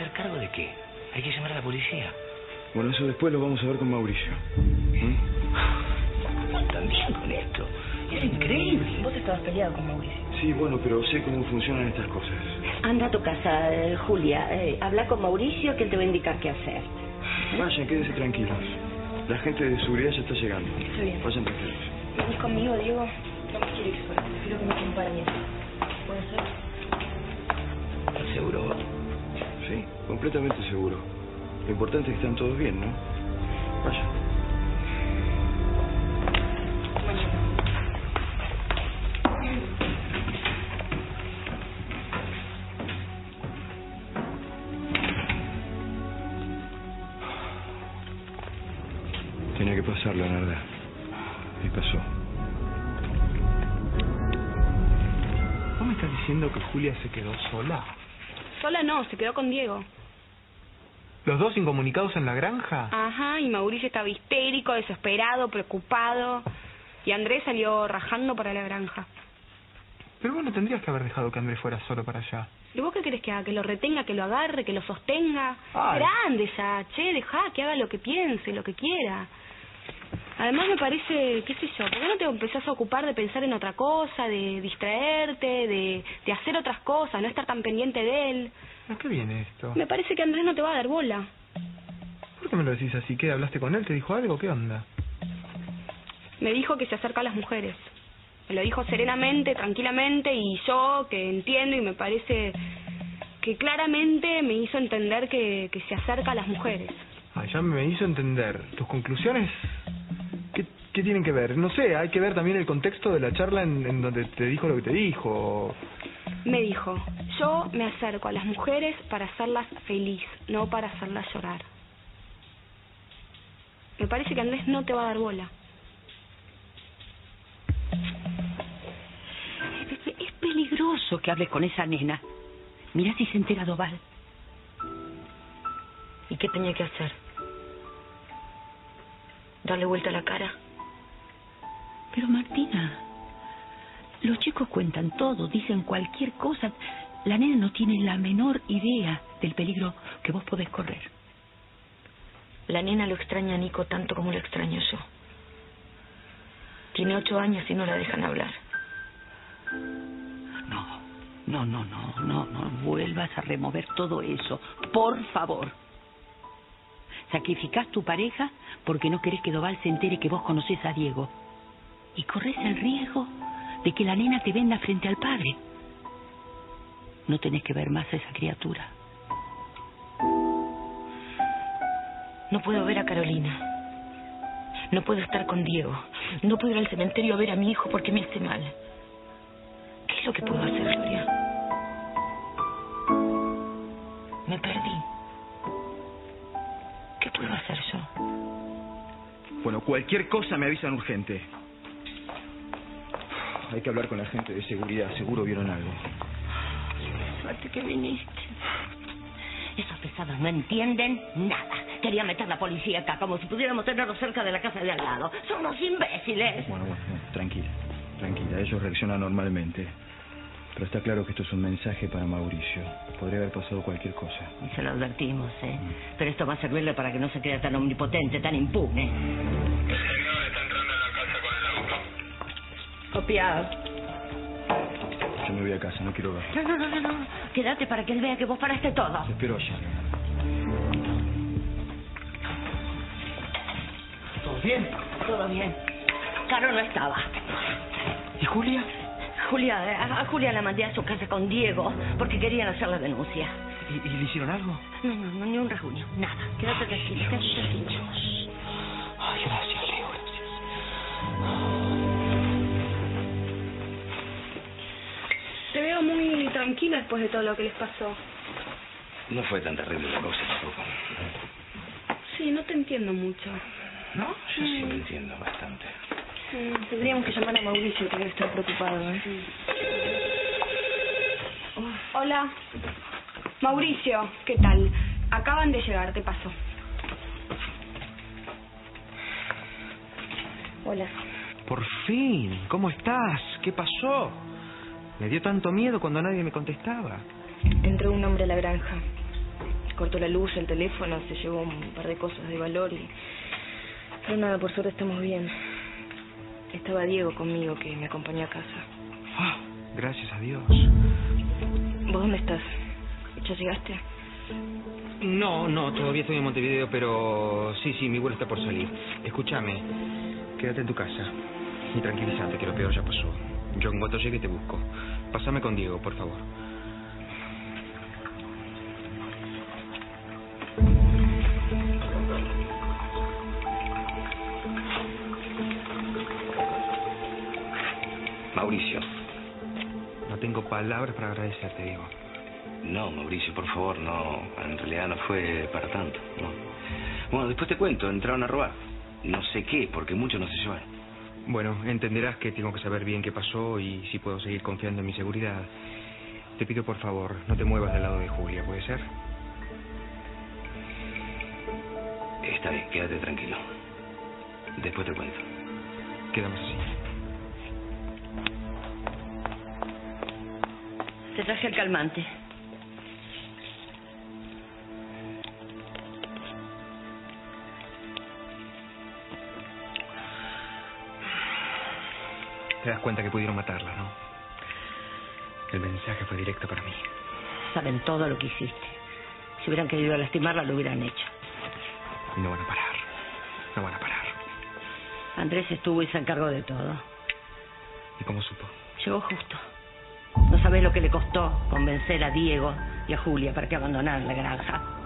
hacer cargo de qué? Hay que llamar a la policía. Bueno, eso después lo vamos a ver con Mauricio. También con esto. Es increíble. Vos estabas peleado con Mauricio. Sí, bueno, pero sé cómo funcionan estas cosas. Anda a tu casa, eh, Julia. Eh, habla con Mauricio que él te va a indicar qué hacer. Vayan, quédense tranquilos. La gente de seguridad ya está llegando. Está bien. Vayan tranquilos. ¿Venís conmigo, Diego? No me quiero ir sola. Prefiero que me acompañes. ¿Puede ser? ¿Estás seguro completamente seguro. Lo importante es que están todos bien, ¿no? Vayan. Tenía que pasar, Leonardo. Y pasó. ¿Vos me estás diciendo que Julia se quedó sola? Sola no, se quedó con Diego. ¿Los dos incomunicados en la granja? Ajá, y Mauricio estaba histérico, desesperado, preocupado. Y Andrés salió rajando para la granja. Pero vos no tendrías que haber dejado que Andrés fuera solo para allá. ¿Y vos qué querés que haga? ¿Que lo retenga, que lo agarre, que lo sostenga? Ay. Grande ya, che, dejá que haga lo que piense, lo que quiera. Además me parece, qué sé yo, ¿por qué no te empezás a ocupar de pensar en otra cosa, de distraerte, de, de hacer otras cosas, no estar tan pendiente de él? ¿A qué viene esto? Me parece que Andrés no te va a dar bola. ¿Por qué me lo decís así? ¿Qué? ¿Hablaste con él? ¿Te dijo algo? ¿Qué onda? Me dijo que se acerca a las mujeres. Me lo dijo serenamente, tranquilamente, y yo, que entiendo y me parece que claramente me hizo entender que, que se acerca a las mujeres. Ah, ya me hizo entender. ¿Tus conclusiones? ¿Qué, tienen que ver? No sé, hay que ver también el contexto de la charla en, en donde te dijo lo que te dijo. Me dijo, yo me acerco a las mujeres para hacerlas feliz, no para hacerlas llorar. Me parece que Andrés no te va a dar bola. Es, es peligroso que hables con esa nena. Mira si se entera Doval. ¿Y qué tenía que hacer? ¿Darle vuelta a la cara? Pero Martina, los chicos cuentan todo, dicen cualquier cosa. La nena no tiene la menor idea del peligro que vos podés correr. La nena lo extraña a Nico tanto como lo extraño yo. Tiene ocho años y no la dejan hablar. No, no, no, no, no, no vuelvas a remover todo eso. Por favor. Sacrificás tu pareja porque no querés que Doval se entere que vos conocés a Diego. Y corres el riesgo de que la nena te venda frente al padre. No tenés que ver más a esa criatura. No puedo ver a Carolina. No puedo estar con Diego. No puedo ir al cementerio a ver a mi hijo porque me hace mal. ¿Qué es lo que puedo hacer, Gloria? Me perdí. ¿Qué puedo hacer yo? Bueno, cualquier cosa me avisan urgente. Hay que hablar con la gente de seguridad. Seguro vieron algo. Suerte que viniste. Esos pesados no entienden nada. Quería meter la policía acá como si pudiéramos tenerlos cerca de la casa de al lado. Son unos imbéciles. Bueno, bueno, bueno, tranquila. Tranquila, ellos reaccionan normalmente. Pero está claro que esto es un mensaje para Mauricio. Podría haber pasado cualquier cosa. Y se lo advertimos, ¿eh? Pero esto va a servirle para que no se crea tan omnipotente, tan impune. Yo me voy a casa, no quiero ver. No, no, no, no, no. Quédate para que él vea que vos paraste todo. Te espero allá. ¿Todo bien? Todo bien. Caro no estaba. ¿Y Julia? Julia, a, a Julia la mandé a su casa con Diego porque querían hacer la denuncia. ¿Y, y le hicieron algo? No, no, no, ni un rasguño, nada. Quédate tranquilo, quédate tranquilo. Ay, gracias. Veo muy tranquila después de todo lo que les pasó. No fue tan terrible la cosa tampoco. Sí, no te entiendo mucho. ¿No? Yo sí me entiendo bastante. Mm, Tendríamos que llamar a Mauricio que debe estar preocupado, ¿eh? Hola. Mauricio, ¿qué tal? Acaban de llegar, te paso. Hola. Por fin, ¿cómo estás? ¿Qué pasó? Me dio tanto miedo cuando nadie me contestaba. Entró un hombre a la granja. Cortó la luz, el teléfono, se llevó un par de cosas de valor y... Pero nada, por suerte estamos bien. Estaba Diego conmigo que me acompañó a casa. Ah, gracias a Dios. ¿Vos dónde estás? ¿Ya llegaste? No, no, todavía estoy en Montevideo, pero sí, sí, mi vuelo está por salir. Escúchame, quédate en tu casa y tranquilízate que lo peor ya pasó. Yo en cuanto llegue te busco. Pásame con Diego, por favor. Mauricio. No tengo palabras para agradecerte, Diego. No, Mauricio, por favor, no. En realidad no fue para tanto, no. Bueno, después te cuento, entraron a robar. No sé qué, porque muchos no se llevaron. Bueno, entenderás que tengo que saber bien qué pasó y si puedo seguir confiando en mi seguridad. Te pido por favor, no te muevas del lado de Julia, ¿puede ser? Está bien, quédate tranquilo. Después te cuento. Quedamos así. Te traje el calmante. Te das cuenta que pudieron matarla, ¿no? El mensaje fue directo para mí. Saben todo lo que hiciste. Si hubieran querido lastimarla, lo hubieran hecho. Y no van a parar. No van a parar. Andrés estuvo y se encargó de todo. ¿Y cómo supo? Llegó justo. No sabes lo que le costó convencer a Diego y a Julia para que abandonaran la granja.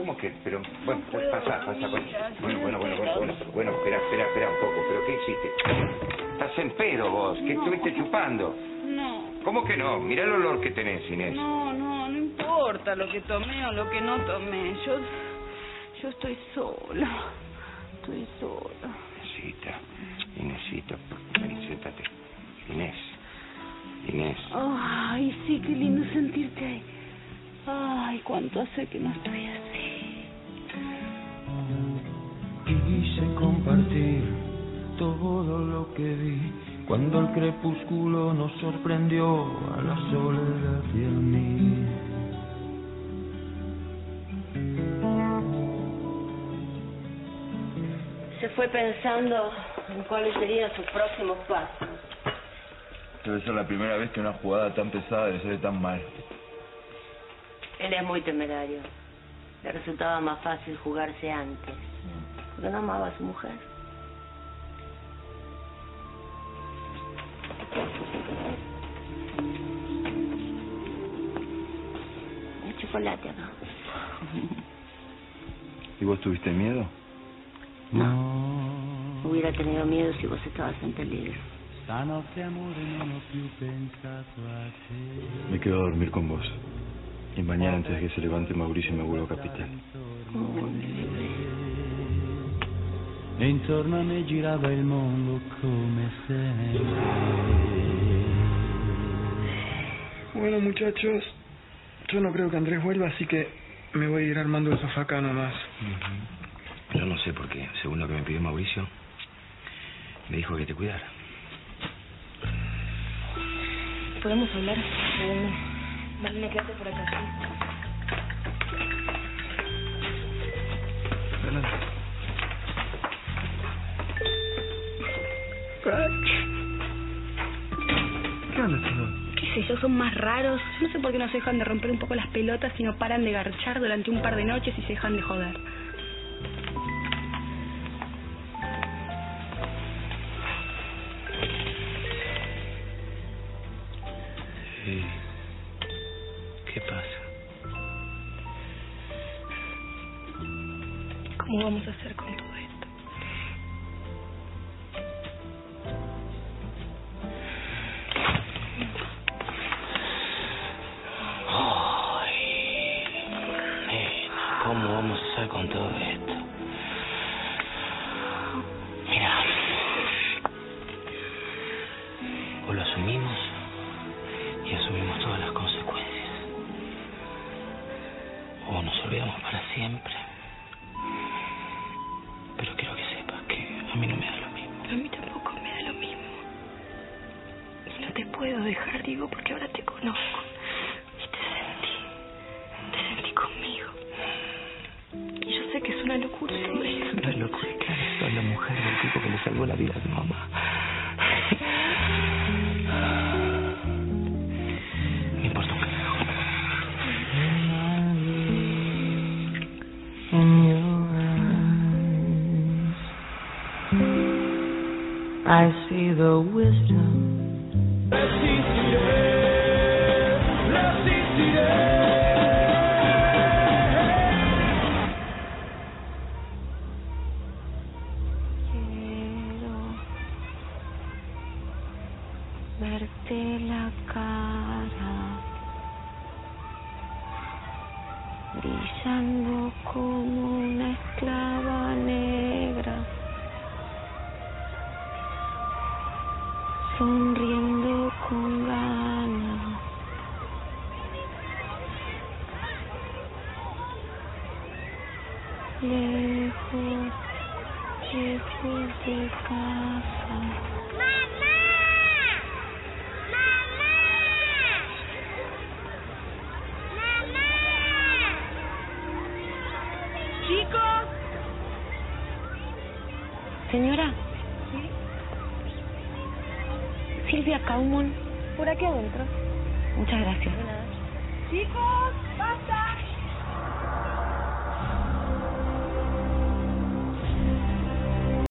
¿Cómo que? Pero, bueno, pasa, pasa. Bueno, bueno, bueno, bueno, bueno, bueno, bueno, espera, espera, espera un poco. ¿Pero qué hiciste? Estás en pedo vos. ¿Qué estuviste chupando? No, ¿Cómo que no? Mirá el olor que tenés, Inés. no, no, no importa lo que tomé o lo que no tomé. Yo, yo estoy sola. Estoy sola. Inesita, Inesito, vení, siéntate. Inés, Inés. Ay, sí, qué lindo sentirte ahí. Ay, cuánto hace que no estoy cuando el crepúsculo nos sorprendió a la soledad y a mí. Se fue pensando en cuáles serían sus próximos pasos. Debe ser la primera vez que una jugada tan pesada le sale tan mal. Él es muy temerario. Le resultaba más fácil jugarse antes. Porque no amaba a su mujer. Chocolate acá. ¿Y vos tuviste miedo? No, Hubiera tenido miedo si vos estabas en peligro. Me quedo a dormir con vos. Y mañana antes de que se levante Mauricio me vuelvo a Capital. E intorno a me girava il mondo come sempre. Bueno, muchachos, yo no creo que Andrés vuelva, así que me voy a ir armando el sofá acá nomás. Yo no sé por qué. Según lo que me pidió Mauricio, me dijo que te cuidara. ¿Podemos hablar? Segundo. Malena, quédate por acá. ¿sí? Sé yo? Son más raros. No sé por qué no se dejan de romper un poco las pelotas y no paran de garchar durante un par de noches y se dejan de joder. Volvíamos para siempre. Pero quiero que sepas que a mí no me da lo mismo. A mí tampoco me da lo mismo. Y no te puedo dejar, digo, porque ahora te conozco. Y te sentí. Te sentí conmigo. Y yo sé que es una locura todo esto. La locura, claro, soy la mujer del tipo que le salvó la vida a tu mamá. Wisdom. Sonriendo con ganas. Lejos, lejos de casa. Chicos, Señora. Silvia Caumon. por aquí adentro. Muchas gracias. Chicos.